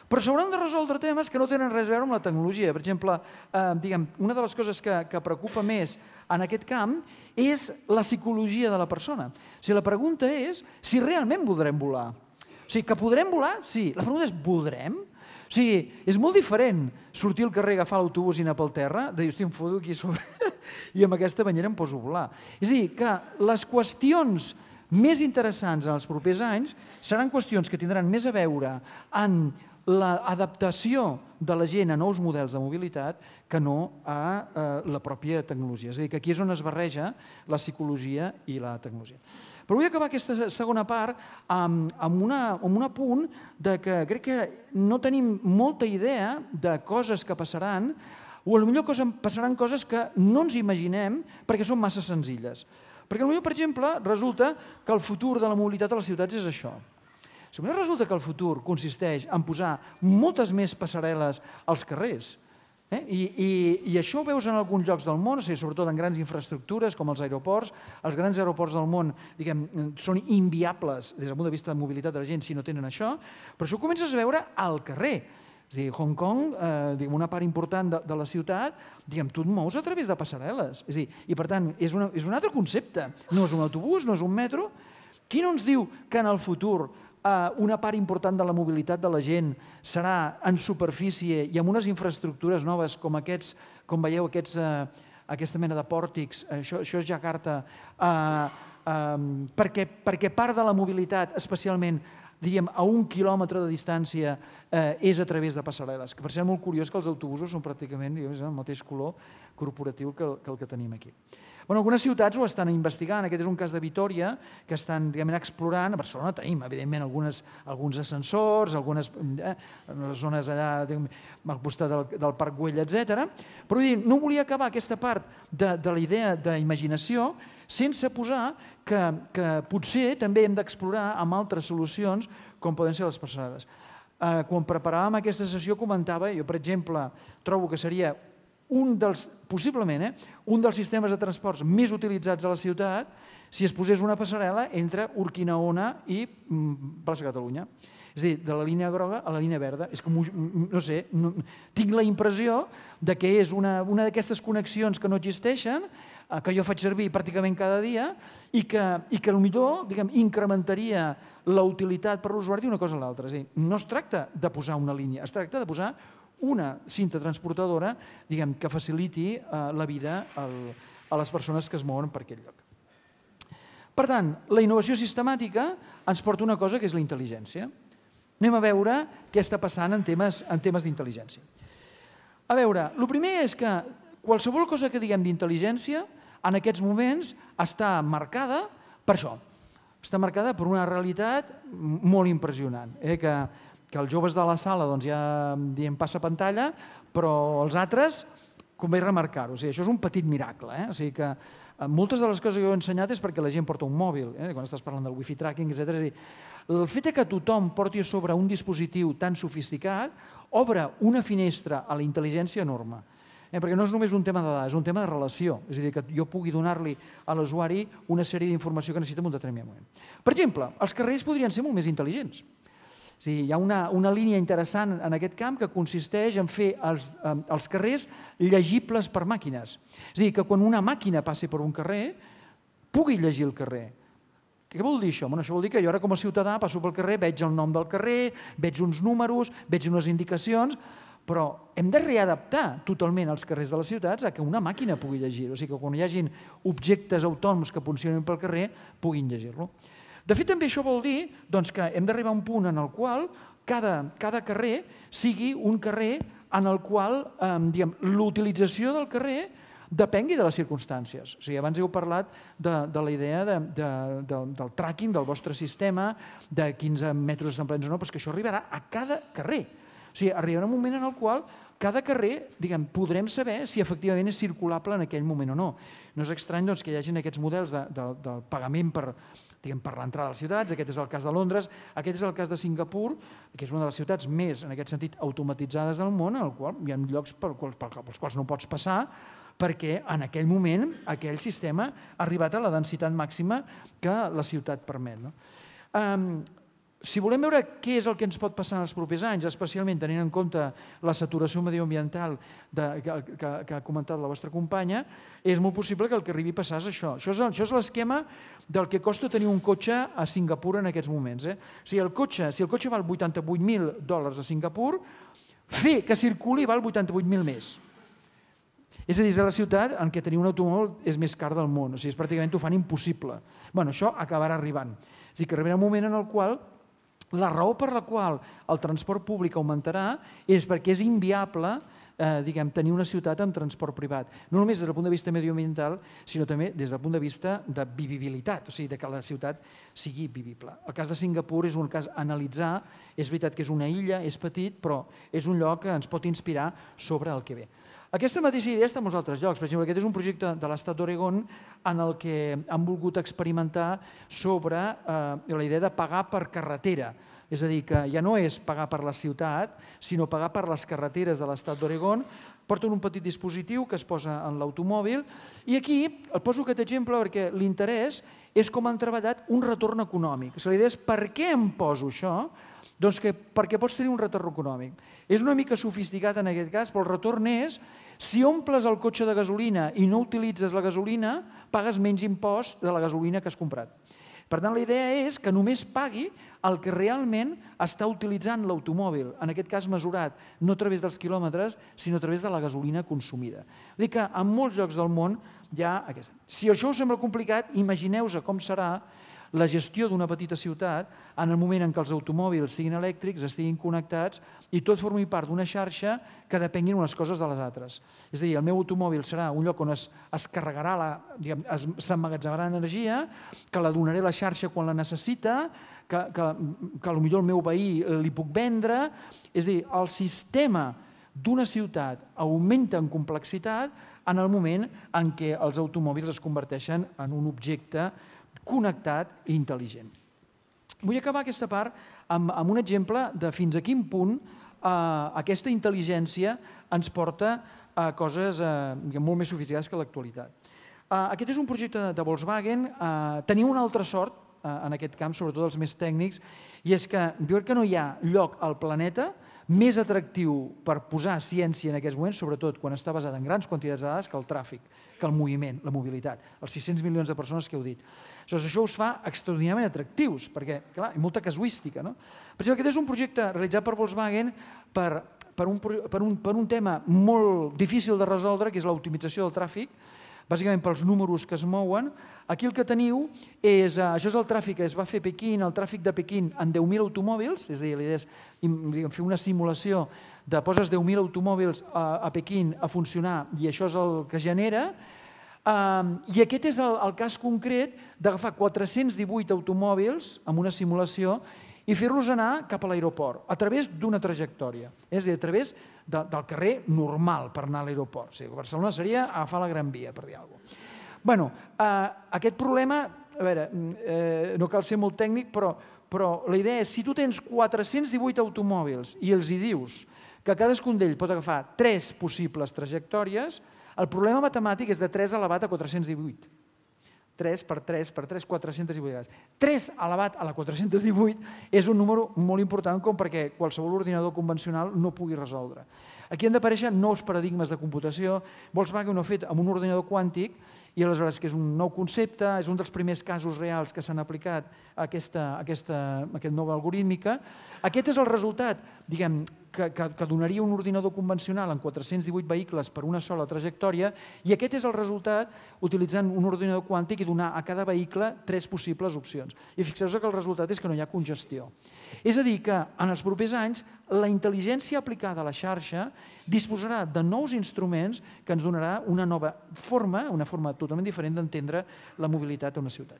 però s'hauran de resoldre temes que no tenen res a veure amb la tecnologia. Per exemple, eh, diguem, una de les coses que, que preocupa més en aquest camp és la psicologia de la persona. O sigui, la pregunta és si realment voldrem volar. O sigui, que podrem volar? Sí. La pregunta és, voldrem? O sigui, és molt diferent sortir al carrer, agafar l'autobús i anar pel terra, de dir, hosti, em foto aquí sobre... <laughs> i amb aquesta banyera em poso a volar. És a dir, que les qüestions més interessants en els propers anys seran qüestions que tindran més a veure en l'adaptació de la gent a nous models de mobilitat que no a eh, la pròpia tecnologia. És a dir, que aquí és on es barreja la psicologia i la tecnologia. Però vull acabar aquesta segona part amb, amb, una, amb un apunt de que crec que no tenim molta idea de coses que passaran o potser cosa, passaran coses que no ens imaginem perquè són massa senzilles. Perquè potser, per exemple, resulta que el futur de la mobilitat a les ciutats és això. Si resulta que el futur consisteix en posar moltes més passarel·les als carrers, Eh? I, i, I això ho veus en alguns llocs del món, o sigui, sobretot en grans infraestructures com els aeroports. Els grans aeroports del món diguem, són inviables des del punt de vista de mobilitat de la gent si no tenen això, però això ho comences a veure al carrer. És a dir, Hong Kong, eh, diguem, una part important de, de la ciutat, diguem, tu et mous a través de passarel·les. És dir, I per tant, és, una, és un altre concepte. No és un autobús, no és un metro. Qui no ens diu que en el futur una part important de la mobilitat de la gent serà en superfície i amb unes infraestructures noves com aquests, com veieu, aquests, eh, aquesta mena de pòrtics, això, això és Jakarta, eh, eh, perquè, perquè part de la mobilitat, especialment diríem, a un quilòmetre de distància eh, és a través de passarel·les. Que per ser molt curiós que els autobusos són pràcticament diguem, el mateix color corporatiu que el, que el que tenim aquí. Bueno, algunes ciutats ho estan investigant, aquest és un cas de Vitoria, que estan diguem, explorant. A Barcelona tenim, evidentment, algunes, alguns ascensors, algunes eh, zones allà diguem, al costat del, del Parc Güell, etc. Però dir, no volia acabar aquesta part de, de la idea d'imaginació sense posar que, que potser també hem d'explorar amb altres solucions com poden ser les persones. Eh, quan preparàvem aquesta sessió comentava, jo per exemple trobo que seria un dels, possiblement, eh, un dels sistemes de transports més utilitzats a la ciutat si es posés una passarel·la entre Urquinaona i mm, Plaça Catalunya. És a dir, de la línia groga a la línia verda. És com, no sé, no, tinc la impressió de que és una, una d'aquestes connexions que no existeixen, eh, que jo faig servir pràcticament cada dia i que, i que potser diguem, incrementaria la utilitat per l'usuari d'una cosa a l'altra. És a dir, no es tracta de posar una línia, es tracta de posar una cinta transportadora diguem, que faciliti eh, la vida a les persones que es mouen per aquell lloc. Per tant, la innovació sistemàtica ens porta una cosa que és la intel·ligència. Anem a veure què està passant en temes, en temes d'intel·ligència. A veure, el primer és que qualsevol cosa que diguem d'intel·ligència en aquests moments està marcada per això. Està marcada per una realitat molt impressionant, eh? que, que els joves de la sala doncs, ja diem passa pantalla, però els altres convé remarcar-ho. O sigui, això és un petit miracle. Eh? O sigui que eh, moltes de les coses que jo he ensenyat és perquè la gent porta un mòbil, eh? quan estàs parlant del wifi tracking, etc. És dir, el fet que tothom porti a sobre un dispositiu tan sofisticat obre una finestra a la intel·ligència enorme. Eh, perquè no és només un tema de dades, és un tema de relació. És a dir, que jo pugui donar-li a l'usuari una sèrie d'informació que necessita en un determinat moment. Per exemple, els carrers podrien ser molt més intel·ligents. Dir, hi ha una, una línia interessant en aquest camp que consisteix en fer els, els carrers llegibles per màquines. És a dir, que quan una màquina passi per un carrer, pugui llegir el carrer què vol dir això? Bueno, això vol dir que jo ara com a ciutadà passo pel carrer, veig el nom del carrer, veig uns números, veig unes indicacions, però hem de readaptar totalment els carrers de les ciutats a que una màquina pugui llegir O sigui, que quan hi hagin objectes autònoms que funcionin pel carrer, puguin llegir-lo. De fet, també això vol dir doncs, que hem d'arribar a un punt en el qual cada, cada carrer sigui un carrer en el qual eh, l'utilització del carrer depengui de les circumstàncies. O sigui, abans heu parlat de, de la idea de, de, de, del tracking del vostre sistema, de 15 metres d'emplens o no, però que això arribarà a cada carrer. O sigui, arribarà un moment en el qual cada carrer diguem, podrem saber si efectivament és circulable en aquell moment o no. No és estrany doncs, que hi hagi aquests models de, de, del pagament per, diguem, per l'entrada a les ciutats, aquest és el cas de Londres, aquest és el cas de Singapur, que és una de les ciutats més, en aquest sentit, automatitzades del món, en el qual hi ha llocs per, per, pels quals no pots passar, perquè en aquell moment aquell sistema ha arribat a la densitat màxima que la ciutat permet. No? Um, si volem veure què és el que ens pot passar en els propers anys, especialment tenint en compte la saturació medioambiental de, que, que, que ha comentat la vostra companya, és molt possible que el que arribi a passar és això. Això és, això és l'esquema del que costa tenir un cotxe a Singapur en aquests moments. Eh? Si, el cotxe, si el cotxe val 88.000 dòlars a Singapur, fer que circuli val 88.000 més. És a dir, és la ciutat en què tenir un automòbil és més car del món, o sigui, és pràcticament ho fan impossible. bueno, això acabarà arribant. A dir, que arribarà un moment en el qual la raó per la qual el transport públic augmentarà és perquè és inviable eh, diguem, tenir una ciutat amb transport privat. No només des del punt de vista medioambiental, sinó també des del punt de vista de vivibilitat, o sigui, de que la ciutat sigui vivible. El cas de Singapur és un cas a analitzar. És veritat que és una illa, és petit, però és un lloc que ens pot inspirar sobre el que ve. Aquesta mateixa idea està en molts altres llocs. Per exemple, aquest és un projecte de l'estat d'Oregon en el que han volgut experimentar sobre eh, la idea de pagar per carretera. És a dir, que ja no és pagar per la ciutat, sinó pagar per les carreteres de l'estat d'Oregon. Porten un petit dispositiu que es posa en l'automòbil i aquí el poso aquest exemple perquè l'interès és com han treballat un retorn econòmic. la idea és per què em poso això? Doncs que, perquè pots tenir un retorn econòmic. És una mica sofisticat en aquest cas, però el retorn és si omples el cotxe de gasolina i no utilitzes la gasolina, pagues menys impost de la gasolina que has comprat. Per tant, la idea és que només pagui el que realment està utilitzant l'automòbil, en aquest cas mesurat no a través dels quilòmetres, sinó a través de la gasolina consumida. Vull dir que en molts llocs del món hi ha aquesta. Si això us sembla complicat, imagineu-vos com serà la gestió d'una petita ciutat en el moment en què els automòbils siguin elèctrics, estiguin connectats i tot formi part d'una xarxa que depenguin unes coses de les altres. És a dir, el meu automòbil serà un lloc on es, es carregarà, s'emmagatzemarà energia, que la donaré a la xarxa quan la necessita, que, que, que potser el meu veí li puc vendre. És a dir, el sistema d'una ciutat augmenta en complexitat en el moment en què els automòbils es converteixen en un objecte connectat i intel·ligent. Vull acabar aquesta part amb, amb un exemple de fins a quin punt eh, aquesta intel·ligència ens porta a coses eh, molt més sofisticades que l'actualitat. Eh, aquest és un projecte de Volkswagen. Eh, tenia una altra sort eh, en aquest camp, sobretot els més tècnics, i és que jo que no hi ha lloc al planeta més atractiu per posar ciència en aquests moments, sobretot quan està basada en grans quantitats de dades, que el tràfic, que el moviment, la mobilitat, els 600 milions de persones que heu dit. Aleshores, això us fa extraordinàriament atractius, perquè, clar, hi ha molta casuística. No? Per exemple, aquest és un projecte realitzat per Volkswagen per, per, un, per, un, per un tema molt difícil de resoldre, que és l'optimització del tràfic, bàsicament pels números que es mouen. Aquí el que teniu és, eh, això és el tràfic que es va fer a Pequín, el tràfic de Pequín en 10.000 automòbils, és a dir, l'idea és diguem, fer una simulació de poses 10.000 automòbils a, a Pequín a funcionar i això és el que genera, I aquest és el, cas concret d'agafar 418 automòbils amb una simulació i fer-los anar cap a l'aeroport a través d'una trajectòria, és a dir, a través de, del carrer normal per anar a l'aeroport. O sigui, Barcelona seria agafar la Gran Via, per dir alguna cosa. Bueno, eh, aquest problema, a veure, eh, no cal ser molt tècnic, però, però la idea és, si tu tens 418 automòbils i els hi dius que cadascun d'ells pot agafar tres possibles trajectòries, el problema matemàtic és de 3 elevat a 418. 3 per 3 per 3, 418 vegades. 3 elevat a la 418 és un número molt important com perquè qualsevol ordinador convencional no pugui resoldre. Aquí han d'aparèixer nous paradigmes de computació. Volkswagen ho ha fet amb un ordinador quàntic i aleshores que és un nou concepte, és un dels primers casos reals que s'han aplicat a aquesta, a aquesta, a aquest nova algorítmica. Aquest és el resultat, diguem, que, que, que donaria un ordinador convencional en 418 vehicles per una sola trajectòria i aquest és el resultat utilitzant un ordinador quàntic i donar a cada vehicle tres possibles opcions. I fixeu-vos que el resultat és que no hi ha congestió. És a dir, que en els propers anys la intel·ligència aplicada a la xarxa disposarà de nous instruments que ens donarà una nova forma, una forma totalment diferent d'entendre la mobilitat a una ciutat.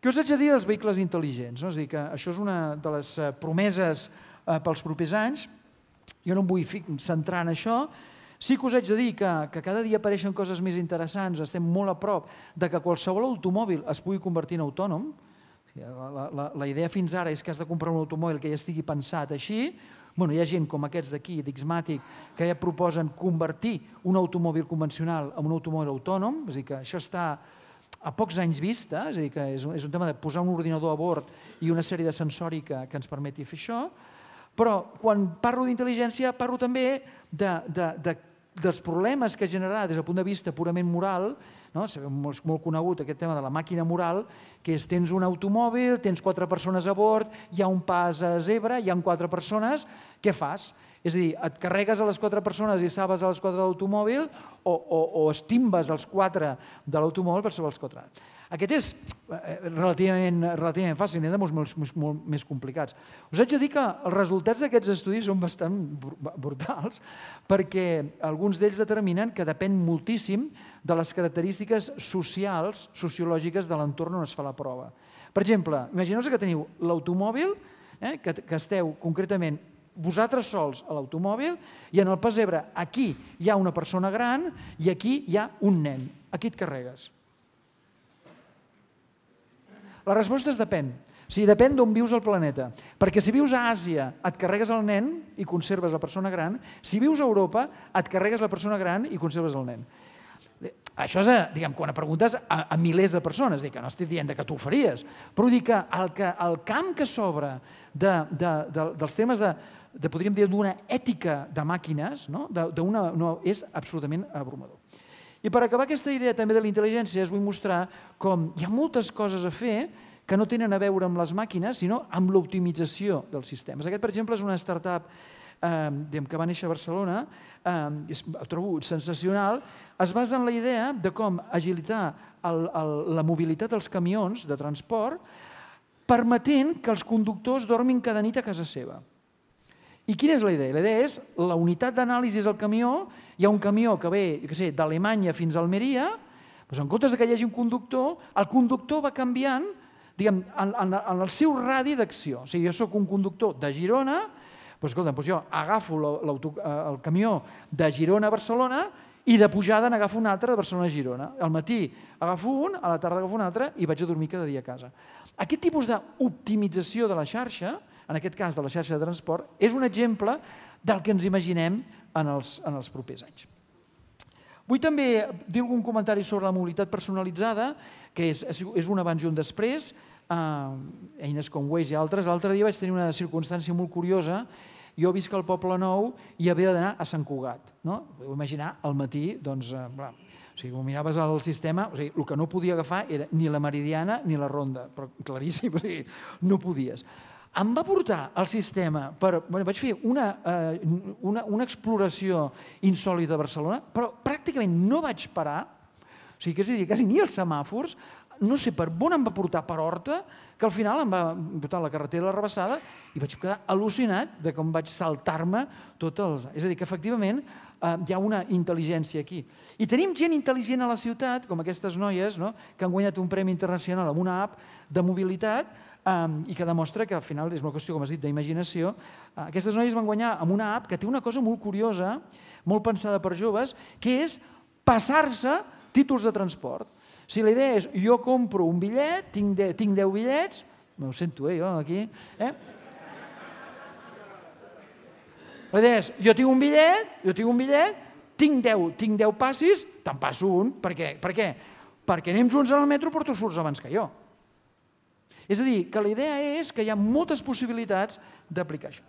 Què us haig de dir dels vehicles intel·ligents? No? És a dir, que això és una de les eh, promeses eh, pels propers anys. Jo no em vull centrar en això, Sí que us haig de dir que, que cada dia apareixen coses més interessants, estem molt a prop de que qualsevol automòbil es pugui convertir en autònom. La, la, la idea fins ara és que has de comprar un automòbil que ja estigui pensat així. Bueno, hi ha gent com aquests d'aquí, d'Xmatic, que ja proposen convertir un automòbil convencional en un automòbil autònom, és a dir, que això està a pocs anys vista, és a dir, que és un, és un tema de posar un ordinador a bord i una sèrie de sensòrica que ens permeti fer això, però quan parlo d'intel·ligència parlo també de, de, de, dels problemes que generarà des del punt de vista purament moral, no? sabem molt, molt conegut aquest tema de la màquina moral, que és tens un automòbil, tens quatre persones a bord, hi ha un pas a zebra, hi ha quatre persones, què fas? És a dir, et carregues a les quatre persones i sabes a les quatre de l'automòbil o, o, o estimbes els quatre de l'automòbil per saber els quatre. Aquest és eh, relativament, relativament fàcil, n'hi ha de molts, molts, molts, molt més complicats. Us haig de dir que els resultats d'aquests estudis són bastant brutals perquè alguns d'ells determinen que depèn moltíssim de les característiques socials, sociològiques de l'entorn on es fa la prova. Per exemple, imagineu que teniu l'automòbil, eh, que, que esteu concretament vosaltres sols a l'automòbil i en el pessebre aquí hi ha una persona gran i aquí hi ha un nen. Aquí et carregues. La resposta és depèn. O sigui, depèn d'on vius al planeta. Perquè si vius a Àsia, et carregues el nen i conserves la persona gran. Si vius a Europa, et carregues la persona gran i conserves el nen. Això és, a, diguem, quan preguntes a, a milers de persones, dic no estic dient que tu ho faries, però dic que el, que, el camp que s'obre de, de, de, dels temes de, de podríem dir, d'una ètica de màquines, no? De, una, no, és absolutament abrumador. I per acabar aquesta idea també de la intel·ligència, us vull mostrar com hi ha moltes coses a fer que no tenen a veure amb les màquines, sinó amb l'optimització dels sistemes. Aquest, per exemple, és una startup eh, que va néixer a Barcelona, eh, és, ho trobo sensacional, es basa en la idea de com agilitar el, el, la mobilitat dels camions de transport permetent que els conductors dormin cada nit a casa seva. I quina és la idea? La idea és la unitat d'anàlisi és el camió, hi ha un camió que ve, sé, d'Alemanya fins a Almeria, doncs en comptes que hi hagi un conductor, el conductor va canviant diguem, en, en, en el seu radi d'acció. O sigui, jo sóc un conductor de Girona, doncs, escolta, doncs jo agafo eh, el camió de Girona a Barcelona i de pujada n'agafo un altre de Barcelona a Girona. Al matí agafo un, a la tarda agafo un altre i vaig a dormir cada dia a casa. Aquest tipus d'optimització de la xarxa en aquest cas de la xarxa de transport, és un exemple del que ens imaginem en els, en els propers anys. Vull també dir algun comentari sobre la mobilitat personalitzada, que és, és un abans i un després, eh, eines com Waze i altres. L'altre dia vaig tenir una circumstància molt curiosa. Jo visc al Poble Nou i havia d'anar a Sant Cugat. No? Podeu imaginar, al matí, doncs, eh, bla, o sigui, miraves el sistema, o sigui, el que no podia agafar era ni la meridiana ni la ronda, però claríssim, o sigui, no podies. Em va portar el sistema per... Bueno, vaig fer una, eh, una, una exploració insòlita a Barcelona, però pràcticament no vaig parar, o sigui, que és a dir, quasi ni els semàfors, no sé per on em va portar per Horta, que al final em va portar la carretera a la rebassada i vaig quedar al·lucinat de com vaig saltar-me tots els... És a dir, que efectivament eh, hi ha una intel·ligència aquí. I tenim gent intel·ligent a la ciutat, com aquestes noies, no? que han guanyat un premi internacional amb una app de mobilitat um, i que demostra que al final és una qüestió, com has dit, d'imaginació. Uh, aquestes noies van guanyar amb una app que té una cosa molt curiosa, molt pensada per joves, que és passar-se títols de transport. Si la idea és jo compro un bitllet, tinc, de, tinc 10 bitllets, no ho sento, eh, jo aquí, eh? La idea és, jo tinc un bitllet, jo tinc un bitllet, tinc 10, tinc 10 passis, te'n passo un. Per què? Per què? Perquè anem junts al metro però tu surts abans que jo. És a dir, que la idea és que hi ha moltes possibilitats d'aplicar això.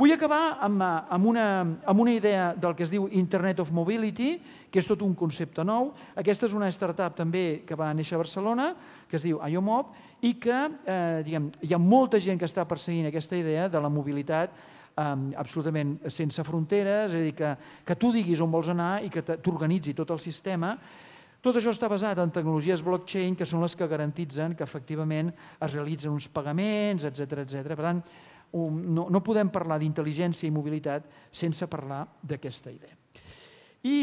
Vull acabar amb, eh, amb, una, amb una idea del que es diu Internet of Mobility, que és tot un concepte nou. Aquesta és una startup també que va néixer a Barcelona, que es diu IOMOB, i que eh, diguem, hi ha molta gent que està perseguint aquesta idea de la mobilitat eh, absolutament sense fronteres, és a dir, que, que tu diguis on vols anar i que t'organitzi tot el sistema. Tot això està basat en tecnologies blockchain, que són les que garantitzen que efectivament es realitzen uns pagaments, etc etc. Per tant, no, no podem parlar d'intel·ligència i mobilitat sense parlar d'aquesta idea. I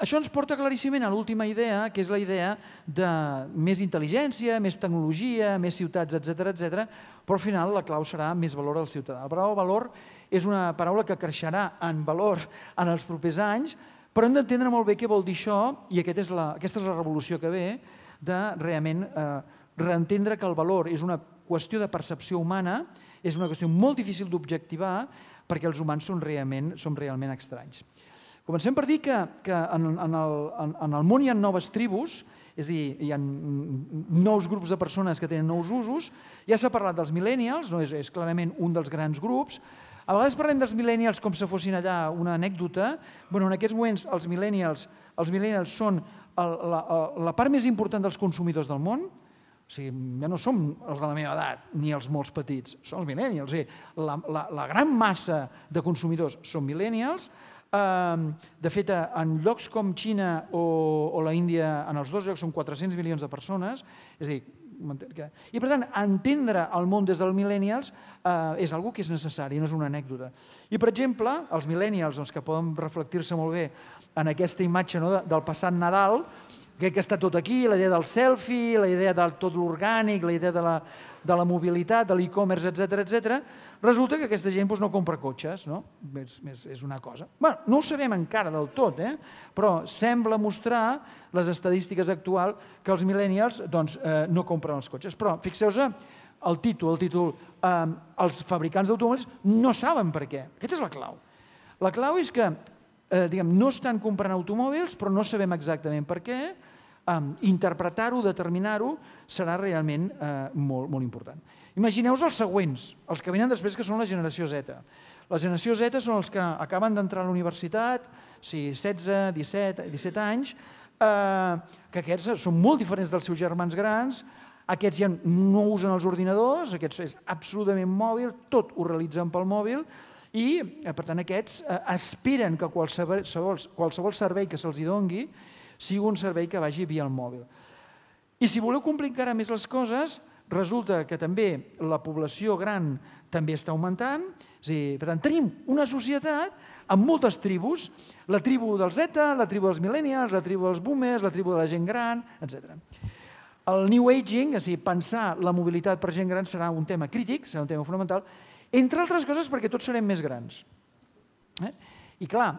això ens porta claríssimament a l'última idea, que és la idea de més intel·ligència, més tecnologia, més ciutats, etc etc. però al final la clau serà més valor al ciutadà. Paraula valor és una paraula que creixerà en valor en els propers anys, però hem d'entendre molt bé què vol dir això, i aquest és la, aquesta és la revolució que ve, de realment eh, reentendre que el valor és una qüestió de percepció humana, és una qüestió molt difícil d'objectivar perquè els humans són realment, som realment estranys. Comencem per dir que, que en, en, el, en, en el món hi ha noves tribus, és a dir, hi ha nous grups de persones que tenen nous usos. Ja s'ha parlat dels millennials, no? és, és clarament un dels grans grups. A vegades parlem dels millennials com si fossin allà una anècdota. Bueno, en aquests moments els millennials, els millennials són el, la, la part més important dels consumidors del món, o sigui, ja no som els de la meva edat, ni els molts petits, són els millennials. O sigui, la, la, la gran massa de consumidors són millennials. De fet, en llocs com Xina o, o la Índia, en els dos llocs són 400 milions de persones, és a dir, i per tant, entendre el món des dels millennials eh, és algo que és necessari, no és una anècdota. I per exemple, els millennials, doncs, que poden reflectir-se molt bé en aquesta imatge no, del passat Nadal, Crec que està tot aquí, la idea del selfie, la idea de tot l'orgànic, la idea de la, de la mobilitat, de l'e-commerce, etc etc. Resulta que aquesta gent doncs, no compra cotxes, no? És, és, és una cosa. Bueno, no ho sabem encara del tot, eh? però sembla mostrar les estadístiques actuals que els millennials doncs, eh, no compren els cotxes. Però fixeu-vos el títol, el títol, eh, els fabricants d'automòbils no saben per què. Aquesta és la clau. La clau és que eh, diguem, no estan comprant automòbils, però no sabem exactament per què. Eh, Interpretar-ho, determinar-ho, serà realment eh, molt, molt important. Imagineu-vos els següents, els que venen després, que són la generació Z. La generació Z són els que acaben d'entrar a la universitat, sí, 16, 17, 17 anys, eh, que aquests són molt diferents dels seus germans grans, aquests ja no usen els ordinadors, aquests és absolutament mòbil, tot ho realitzen pel mòbil, i, eh, per tant, aquests eh, esperen que qualsevol, qualsevol servei que se'ls dongui sigui un servei que vagi via el mòbil. I si voleu complicar més les coses, resulta que també la població gran també està augmentant. És dir, per tant, tenim una societat amb moltes tribus, la tribu dels Z, la tribu dels millennials, la tribu dels boomers, la tribu de la gent gran, etc. El new aging, és a dir, pensar la mobilitat per gent gran serà un tema crític, serà un tema fonamental, entre altres coses perquè tots serem més grans. Eh? I clar,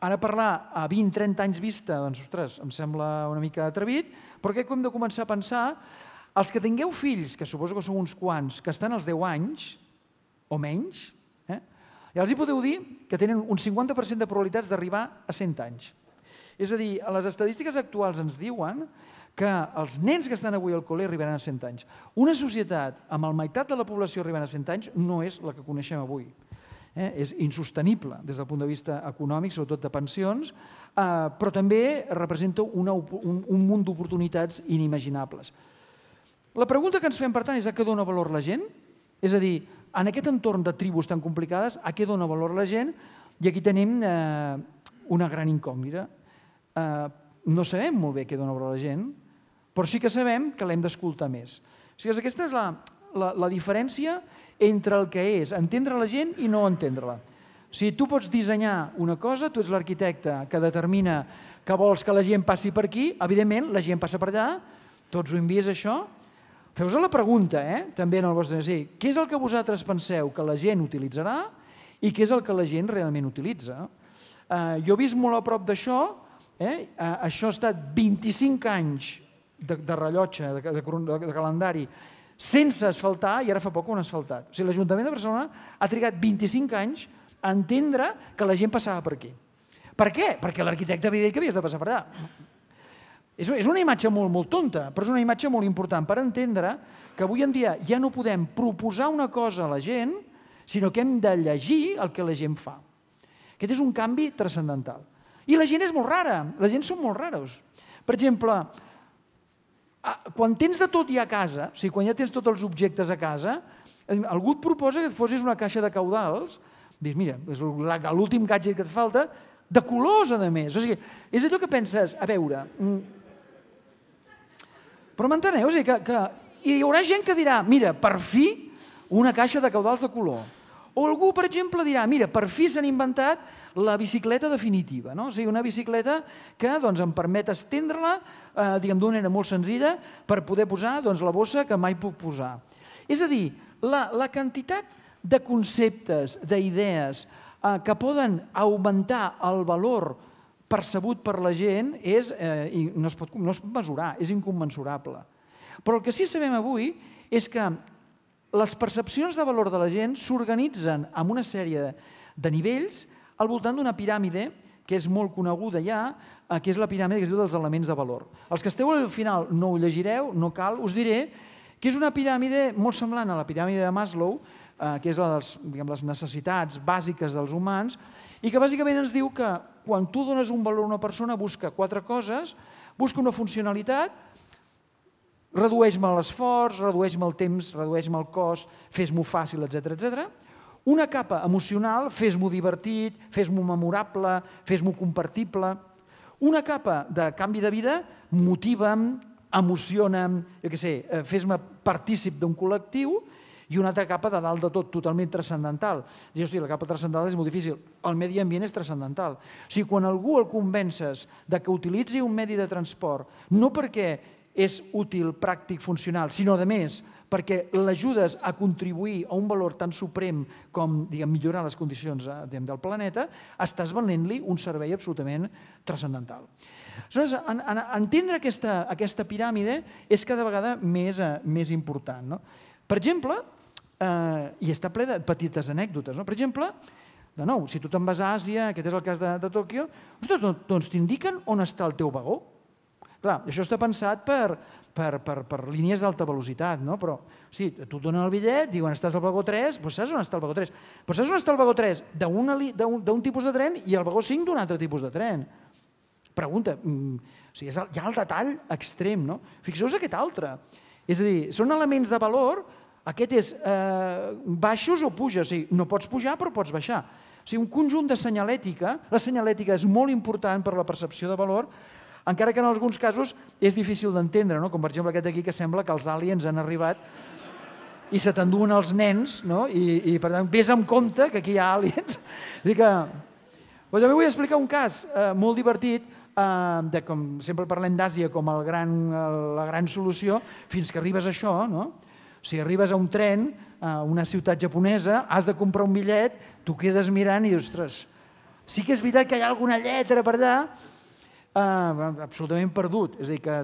ara parlar a 20-30 anys vista, doncs, ostres, em sembla una mica atrevit, però crec que hem de començar a pensar els que tingueu fills, que suposo que són uns quants, que estan als 10 anys o menys, eh? ja els hi podeu dir que tenen un 50% de probabilitats d'arribar a 100 anys. És a dir, les estadístiques actuals ens diuen que els nens que estan avui al col·le arribaran a 100 anys. Una societat amb el meitat de la població arribant a 100 anys no és la que coneixem avui. Eh? És insostenible des del punt de vista econòmic, sobretot de pensions, eh, però també representa una, un, un munt d'oportunitats inimaginables. La pregunta que ens fem, per tant, és a què dona valor la gent? És a dir, en aquest entorn de tribus tan complicades, a què dona valor la gent? I aquí tenim eh, una gran incògnita. Eh, no sabem molt bé què dona valor la gent, però sí que sabem que l'hem d'escoltar més. O sigui, aquesta és la, la, la diferència entre el que és entendre la gent i no entendre-la. O sigui, tu pots dissenyar una cosa, tu ets l'arquitecte que determina que vols que la gent passi per aquí, evidentment la gent passa per allà, tots ho hem vist això, Feu-vos la pregunta, eh? també en el vostre sí, què és el que vosaltres penseu que la gent utilitzarà i què és el que la gent realment utilitza. Eh, jo he vist molt a prop d'això, eh? eh, això ha estat 25 anys de, de rellotge, de, de, de, calendari, sense asfaltar i ara fa poc han asfaltat. O sigui, l'Ajuntament de Barcelona ha trigat 25 anys a entendre que la gent passava per aquí. Per què? Perquè l'arquitecte havia dit que havies de passar per allà. És, és una imatge molt, molt tonta, però és una imatge molt important per entendre que avui en dia ja no podem proposar una cosa a la gent, sinó que hem de llegir el que la gent fa. Aquest és un canvi transcendental. I la gent és molt rara, la gent són molt raros. Per exemple, quan tens de tot ja a casa, o sigui, quan ja tens tots els objectes a casa, algú et proposa que et posis una caixa de caudals, dius, mira, és l'últim gadget que et falta, de colors, a més. O sigui, és allò que penses, a veure... Mm, però m'enteneu? O sigui, que, que hi haurà gent que dirà, mira, per fi una caixa de caudals de color. O algú, per exemple, dirà, mira, per fi s'han inventat la bicicleta definitiva, no? o sigui, una bicicleta que doncs, em permet estendre-la eh, diguem d'una manera molt senzilla per poder posar doncs, la bossa que mai puc posar. És a dir, la, la quantitat de conceptes, d'idees eh, que poden augmentar el valor percebut per la gent és, eh, i no, es pot, no es pot mesurar, és incommensurable. Però el que sí sabem avui és que les percepcions de valor de la gent s'organitzen en una sèrie de, de nivells al voltant d'una piràmide que és molt coneguda ja, que és la piràmide que es diu dels elements de valor. Els que esteu al final no ho llegireu, no cal, us diré que és una piràmide molt semblant a la piràmide de Maslow, eh, que és la dels, diguem, les necessitats bàsiques dels humans, i que bàsicament ens diu que quan tu dones un valor a una persona busca quatre coses, busca una funcionalitat, redueix-me l'esforç, redueix-me el temps, redueix-me el cost, fes-m'ho fàcil, etc etc. Una capa emocional, fes-m'ho divertit, fes-m'ho memorable, fes-m'ho compartible. Una capa de canvi de vida, motiva'm, emociona'm, jo què sé, eh, fes-me partícip d'un col·lectiu, i una altra capa de dalt de tot, totalment transcendental. Dius, hosti, la capa transcendental és molt difícil. El medi ambient és transcendental. O sigui, quan algú el convences de que utilitzi un medi de transport, no perquè és útil, pràctic, funcional, sinó, de més, perquè l'ajudes a contribuir a un valor tan suprem com diguem, millorar les condicions eh, diguem, del planeta, estàs venent-li un servei absolutament transcendental. Aleshores, en, en, entendre aquesta, aquesta piràmide és cada vegada més, eh, més important. No? Per exemple, eh, i està ple de petites anècdotes, no? per exemple, de nou, si tu te'n vas a Àsia, aquest és el cas de, de Tòquio, ostres, doncs, doncs t'indiquen on està el teu vagó. Clar, això està pensat per, per, per, per línies d'alta velocitat, no? però sí, tu donen el bitllet, diuen estàs al vagó 3, doncs saps on està el vagó 3. Però saps on està el vagó 3? D'un tipus de tren i el vagó 5 d'un altre tipus de tren. Pregunta, mm, o sigui, és el, hi ha el detall extrem, no? Fixeu-vos aquest altre. És a dir, són elements de valor, aquest és eh, baixos o puja, o sigui, no pots pujar però pots baixar. O sigui, un conjunt de senyalètica, la senyalètica és molt important per la percepció de valor, encara que en alguns casos és difícil d'entendre, no? com per exemple aquest aquí que sembla que els aliens han arribat i se t'enduen els nens, no? I, i per tant, vés amb compte que aquí hi ha aliens. <laughs> Dic que... Però també vull explicar un cas eh, molt divertit, eh, de com sempre parlem d'Àsia com el gran, la gran solució, fins que arribes a això, no? Si arribes a un tren, a una ciutat japonesa, has de comprar un bitllet, tu quedes mirant i ostres, sí que és veritat que hi ha alguna lletra per allà, eh, absolutament perdut. És a dir, que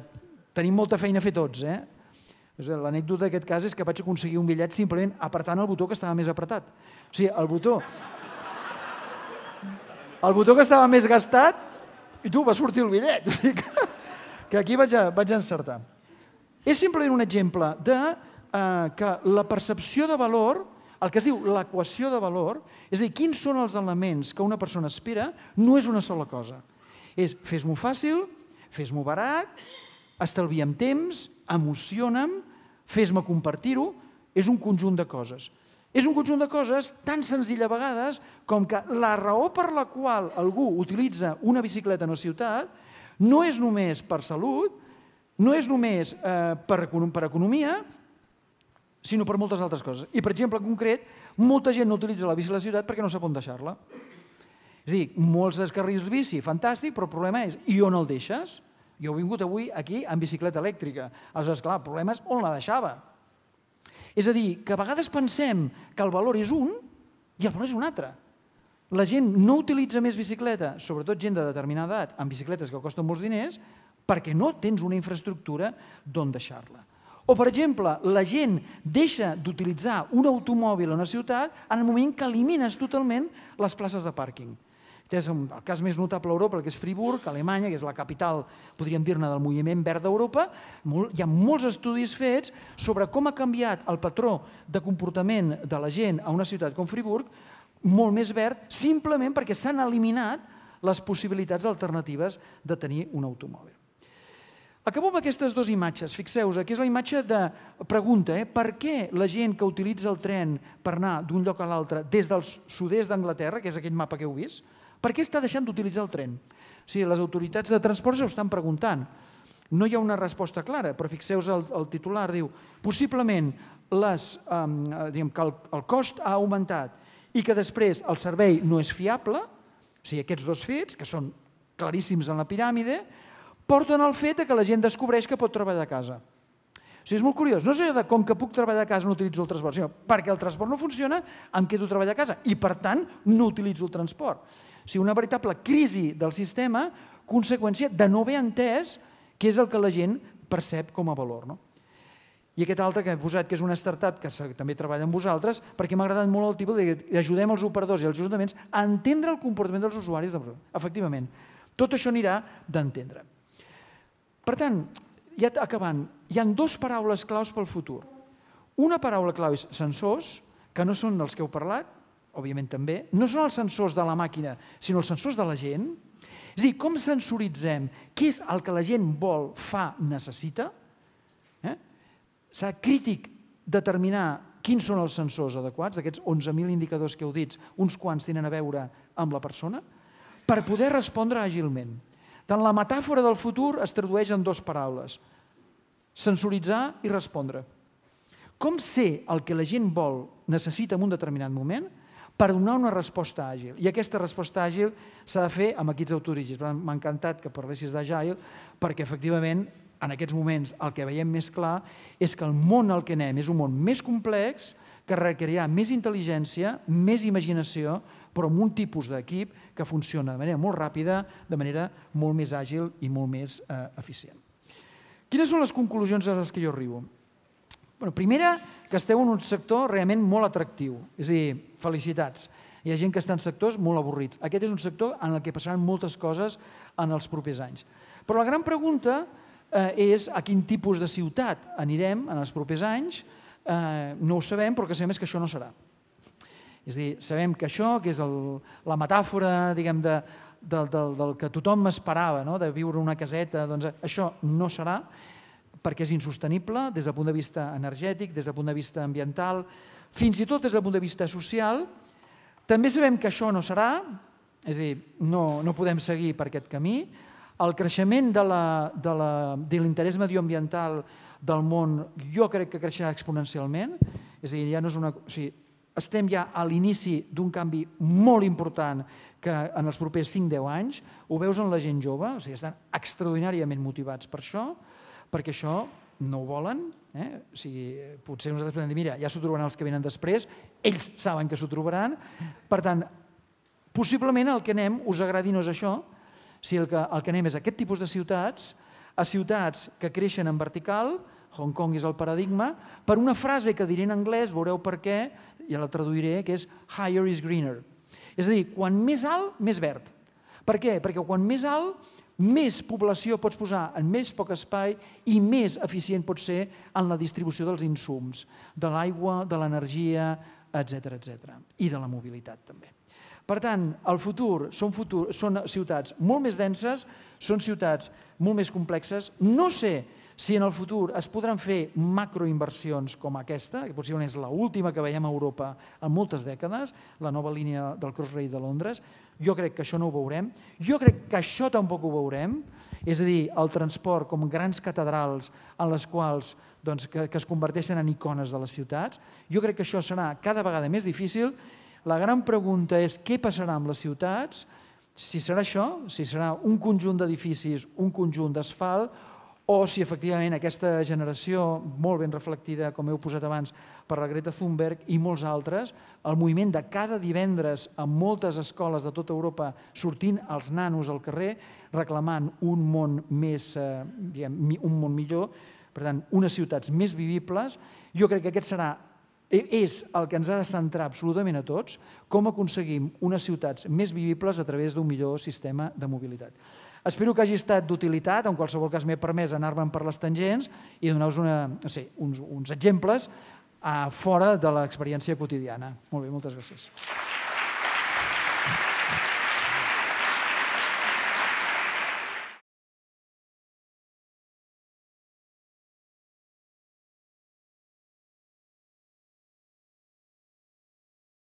tenim molta feina a fer tots. Eh? L'anècdota d'aquest cas és que vaig aconseguir un bitllet simplement apretant el botó que estava més apretat. O sigui, el botó... El botó que estava més gastat I tu va sortir el bitllet. <laughs> O sigui que, que aquí vaig, a, vaig a encertar. És simplement un exemple de eh, que la percepció de valor, el que es diu l'equació de valor, és a dir, quins són els elements que una persona espera, no és una sola cosa. És fes-m'ho fàcil, fes-m'ho barat, estalvia'm temps, emociona'm, fes-me compartir-ho, és un conjunt de coses. És un conjunt de coses tan senzill a vegades com que la raó per la qual algú utilitza una bicicleta en una ciutat no és només per salut, no és només eh, per, per economia, sinó per moltes altres coses. I, per exemple, en concret, molta gent no utilitza la bici a la ciutat perquè no sap on deixar-la. És a dir, molts descarrils bici, fantàstic, però el problema és, i on el deixes? Jo he vingut avui aquí amb bicicleta elèctrica. Aleshores, clar, el problema és on la deixava. És a dir, que a vegades pensem que el valor és un i el valor és un altre. La gent no utilitza més bicicleta, sobretot gent de determinada edat, amb bicicletes que costen molts diners, perquè no tens una infraestructura d'on deixar-la. O, per exemple, la gent deixa d'utilitzar un automòbil a una ciutat en el moment que elimines totalment les places de pàrquing. És el cas més notable a Europa, que és Friburg, Alemanya, que és la capital, podríem dir-ne, del moviment verd d'Europa. Hi ha molts estudis fets sobre com ha canviat el patró de comportament de la gent a una ciutat com Friburg, molt més verd, simplement perquè s'han eliminat les possibilitats alternatives de tenir un automòbil. Acabo amb aquestes dues imatges. Fixeu-vos, aquí és la imatge de pregunta, eh? per què la gent que utilitza el tren per anar d'un lloc a l'altre des del sud-est d'Anglaterra, que és aquell mapa que heu vist, per què està deixant d'utilitzar el tren? O les autoritats de transport s'ho estan preguntant. No hi ha una resposta clara, però fixeu-vos el, el titular, diu, possiblement les, um, diguem, que el, el cost ha augmentat i que després el servei no és fiable, o sigui, aquests dos fets, que són claríssims en la piràmide, porten al fet que la gent descobreix que pot treballar a casa. O sigui, és molt curiós. No és allò de com que puc treballar a casa no utilitzo el transport, sinó perquè el transport no funciona, em quedo a treballar a casa i, per tant, no utilitzo el transport. O sigui, una veritable crisi del sistema, conseqüència de no haver entès què és el que la gent percep com a valor. No? I aquest altre que he posat, que és una startup que també treballa amb vosaltres, perquè m'ha agradat molt el tipus de ajudem els operadors i els ajuntaments a entendre el comportament dels usuaris. De... Efectivament, tot això anirà d'entendre. Per tant, ja acabant, hi han dues paraules claus pel futur. Una paraula clau és sensors, que no són dels que heu parlat, òbviament també, no són els sensors de la màquina, sinó els sensors de la gent. És dir, com sensoritzem què és el que la gent vol, fa, necessita? Eh? Serà crític determinar quins són els sensors adequats, d'aquests 11.000 indicadors que heu dit, uns quants tenen a veure amb la persona, per poder respondre àgilment. Tant la metàfora del futur es tradueix en dues paraules, sensoritzar i respondre. Com ser el que la gent vol, necessita en un determinat moment, per donar una resposta àgil. I aquesta resposta àgil s'ha de fer amb equips autorígics. M'ha encantat que parlessis d'Agile perquè efectivament en aquests moments el que veiem més clar és que el món al que anem és un món més complex que requerirà més intel·ligència, més imaginació, però amb un tipus d'equip que funciona de manera molt ràpida, de manera molt més àgil i molt més eh, eficient. Quines són les conclusions a les que jo arribo? Bueno, primera, que esteu en un sector realment molt atractiu. És a dir, felicitats. Hi ha gent que està en sectors molt avorrits. Aquest és un sector en el que passaran moltes coses en els propers anys. Però la gran pregunta eh, és a quin tipus de ciutat anirem en els propers anys. Eh, no ho sabem, però que sabem és que això no serà. És a dir, sabem que això, que és el, la metàfora diguem, de, del, del, del que tothom esperava, no? de viure una caseta, doncs això no serà perquè és insostenible des del punt de vista energètic, des del punt de vista ambiental, fins i tot des del punt de vista social. També sabem que això no serà, és a dir, no, no podem seguir per aquest camí. El creixement de l'interès medioambiental del món jo crec que creixerà exponencialment, és a dir, ja no és una, o sigui, estem ja a l'inici d'un canvi molt important que en els propers 5-10 anys ho veus en la gent jove, o sigui, estan extraordinàriament motivats per això, perquè això no ho volen. Eh? O sigui, potser nosaltres podem dir, mira, ja s'ho trobaran els que venen després, ells saben que s'ho trobaran. Per tant, possiblement el que anem, us agradi no és això, si el que, el que anem és aquest tipus de ciutats, a ciutats que creixen en vertical, Hong Kong és el paradigma, per una frase que diré en anglès, veureu per què, ja la traduiré, que és higher is greener. És a dir, quan més alt, més verd. Per què? Perquè quan més alt, més població pots posar en més poc espai i més eficient pot ser en la distribució dels insums, de l'aigua, de l'energia, etc etc. i de la mobilitat també. Per tant, el futur són, futur són ciutats molt més denses, són ciutats molt més complexes. No sé si en el futur es podran fer macroinversions com aquesta, que possiblement és l'última que veiem a Europa en moltes dècades, la nova línia del Crossrail de Londres, jo crec que això no ho veurem. Jo crec que això tampoc ho veurem, és a dir, el transport com grans catedrals en les quals doncs, que, que es converteixen en icones de les ciutats. Jo crec que això serà cada vegada més difícil. La gran pregunta és què passarà amb les ciutats, si serà això, si serà un conjunt d'edificis, un conjunt d'asfalt, o si efectivament aquesta generació, molt ben reflectida, com heu posat abans, per la Greta Thunberg i molts altres, el moviment de cada divendres en moltes escoles de tota Europa sortint els nanos al carrer reclamant un món més, eh, diguem, un món millor, per tant, unes ciutats més vivibles, jo crec que aquest serà e, és el que ens ha de centrar absolutament a tots, com aconseguim unes ciutats més vivibles a través d'un millor sistema de mobilitat. Espero que hagi estat d'utilitat, en qualsevol cas m'he permès anar-me'n per les tangents i donar-vos no sé, uns, uns exemples a fora de l'experiència quotidiana. Molt bé, moltes gràcies.